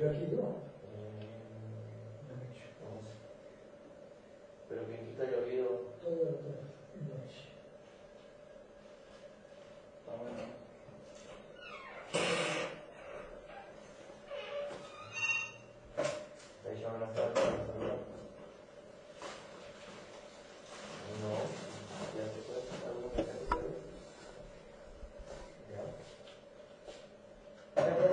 escribió aquí yo. Eh, Pero que quita llovido. Todo, todo.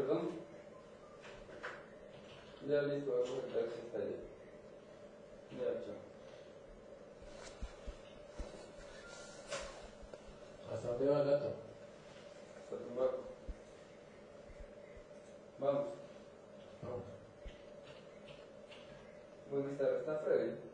Perdón. Ya listo, hago el taxi hasta allá. Ya, chao. ¿Hasta dónde va el gato? Hasta tu barco. Vamos. Vamos. Buenas tardes, ¿está Freddy?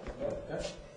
Okay.